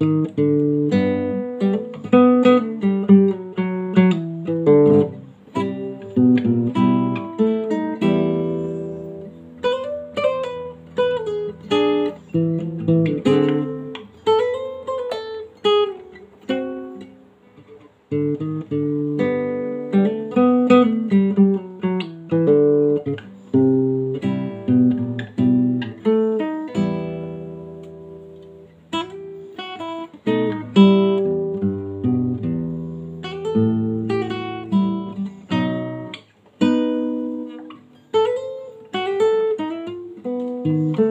Música Thank